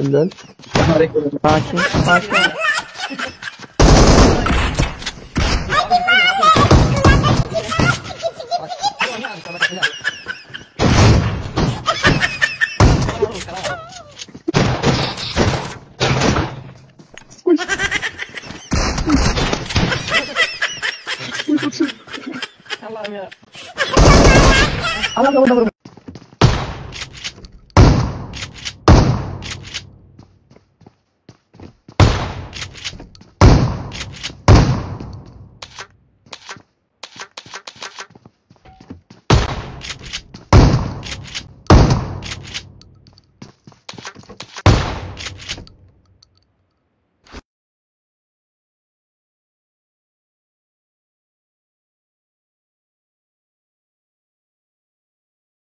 Helal. Sakin, sakin. Hadi baba. அழகாக